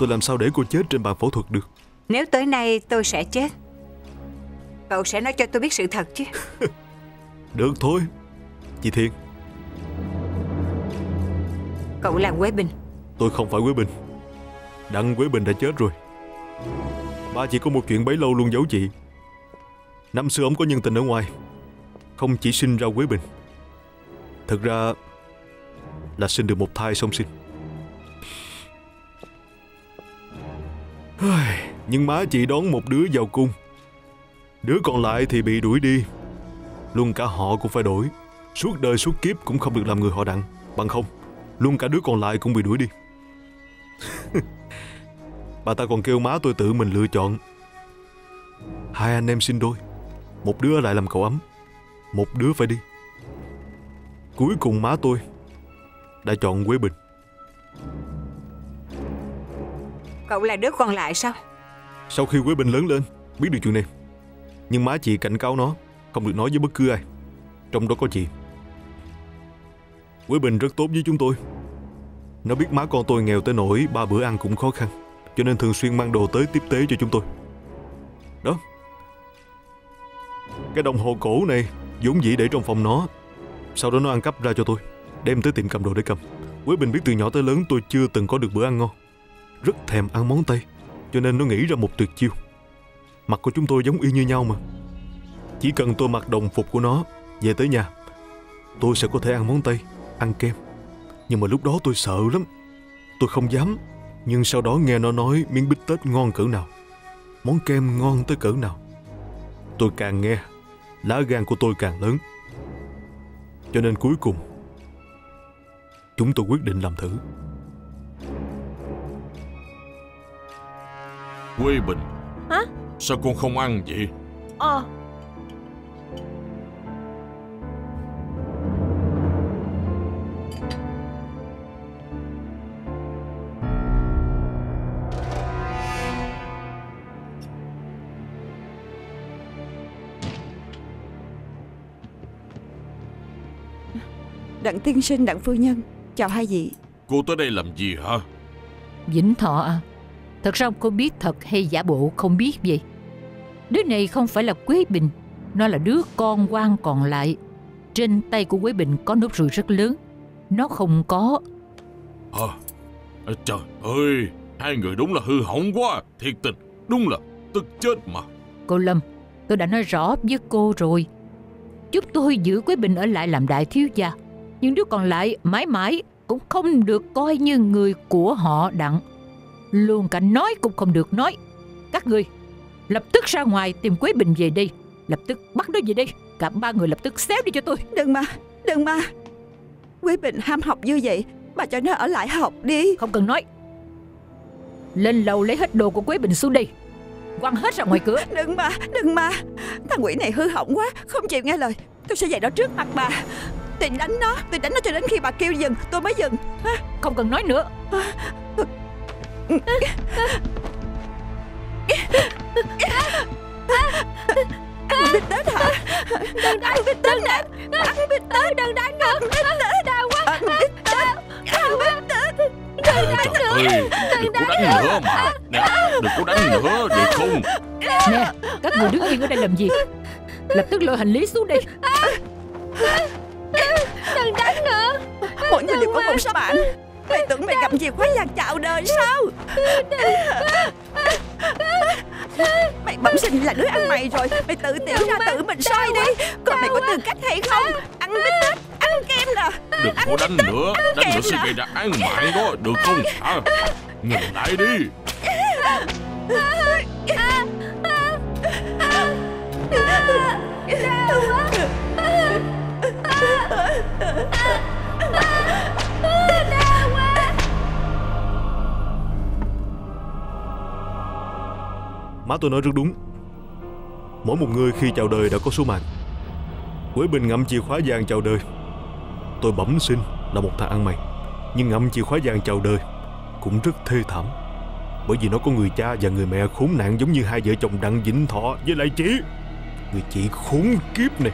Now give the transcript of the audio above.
Tôi làm sao để cô chết trên bàn phẫu thuật được? Nếu tới nay tôi sẽ chết Cậu sẽ nói cho tôi biết sự thật chứ. Được thôi Chị Thiên. Cậu là Quế Bình. Tôi không phải Quế Bình. Đặng Quế Bình đã chết rồi. Ba chỉ có một chuyện bấy lâu luôn giấu chị. Năm xưa ông có nhân tình ở ngoài Không chỉ sinh ra Quế Bình. Thực ra Là sinh được một thai song sinh Nhưng má chỉ đón một đứa vào cung. Đứa còn lại thì bị đuổi đi. Luôn cả họ cũng phải đổi. Suốt đời suốt kiếp cũng không được làm người họ đặng. Bằng không, Luôn cả đứa còn lại cũng bị đuổi đi. Bà ta còn kêu má tôi tự mình lựa chọn. Hai anh em sinh đôi. Một đứa lại làm cậu ấm. Một đứa phải đi. Cuối cùng má tôi Đã chọn Quế Bình. Cậu là đứa còn lại sao? Sau khi Quế Bình lớn lên, Biết được chuyện này. Nhưng má chị cảnh cáo nó, Không được nói với bất cứ ai. Trong đó có chị. Quế Bình rất tốt với chúng tôi. Nó biết má con tôi nghèo tới nỗi Ba bữa ăn cũng khó khăn, Cho nên thường xuyên mang đồ tới tiếp tế cho chúng tôi. Đó. Cái đồng hồ cổ này vốn dĩ để trong phòng nó. Sau đó nó ăn cắp ra cho tôi, Đem tới tiệm cầm đồ để cầm. Quế Bình biết từ nhỏ tới lớn tôi chưa từng có được bữa ăn ngon. Rất thèm ăn món Tây, Cho nên nó nghĩ ra một tuyệt chiêu. Mặt của chúng tôi giống y như nhau mà. Chỉ cần tôi mặc đồng phục của nó Về tới nhà, Tôi sẽ có thể ăn món Tây, Ăn kem. Nhưng mà lúc đó tôi sợ lắm. Tôi không dám, Nhưng sau đó nghe nó nói miếng bít tết ngon cỡ nào, Món kem ngon tới cỡ nào. Tôi càng nghe, Lá gan của tôi càng lớn. Cho nên cuối cùng, Chúng tôi quyết định làm thử. Quê Bình Hả? Sao con không ăn vậy? Ờ. Đặng tiên sinh, đặng phu nhân Chào hai vị. Cô tới đây làm gì hả? Vĩnh Thọ à Thật ra cô biết thật hay giả bộ không biết vậy Đứa này không phải là Quế Bình Nó là đứa con quan còn lại. Trên tay của Quế Bình có nốt ruồi rất lớn. Nó không có. Hả à, Trời ơi Hai người đúng là hư hỏng quá Thiệt tình Đúng là tức chết mà. Cô Lâm Tôi đã nói rõ với cô rồi. Giúp tôi giữ Quế Bình ở lại làm đại thiếu gia Nhưng đứa còn lại mãi mãi Cũng không được coi như người của họ đặng Luôn cả nói cũng không được nói. Các người Lập tức ra ngoài tìm Quế Bình về đây. Lập tức bắt nó về đây. Cả ba người lập tức xéo đi cho tôi. Đừng mà, đừng mà. Quý Bình ham học như vậy Bà cho nó ở lại học đi. Không cần nói. Lên lầu lấy hết đồ của Quế Bình xuống đây. Quăng hết ra ngoài cửa. Đừng mà, đừng mà. Thằng quỷ này hư hỏng quá Không chịu nghe lời. Tôi sẽ dạy nó trước mặt bà. Tôi đánh nó, tôi đánh nó cho đến khi bà kêu dừng Tôi mới dừng. Không cần nói nữa Ăn bít tết hả Đừng đánh bít tết nè Ăn bít tết Đừng đánh nữa Đau quá Ăn bít tết Ăn bít tết Đừng đánh Trời Đừng đánh nữa mà Nè Đừng có đánh nữa Được không Nè Các người đứng yên ở đây làm gì Lập tức lôi hành lý xuống đây Đừng đánh nữa Mỗi người đều có một số bạn Mày tưởng mày gặp chìa khóa vàng chào đời sao? Mày bẩm sinh là đứa ăn mày rồi Mày tự tiểu ra tự mình soi đi Còn mày có tư cách hay không? Ăn bít tết Ăn kem nè Đừng có đánh nữa Đánh nữa sẽ gây ra án mạng đó Được không hả? Ngừng lại đi Má tôi nói rất đúng. Mỗi một người khi chào đời đã có số mạng. Quế Bình ngậm chìa khóa vàng chào đời. Tôi bẩm sinh là một thằng ăn mày. Nhưng ngậm chìa khóa vàng chào đời Cũng rất thê thảm. Bởi vì nó có người cha và người mẹ khốn nạn Giống như hai vợ chồng Đặng Vĩnh Thọ với lại chị. Người chị khốn kiếp này.